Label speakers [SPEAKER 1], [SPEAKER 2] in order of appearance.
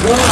[SPEAKER 1] Go!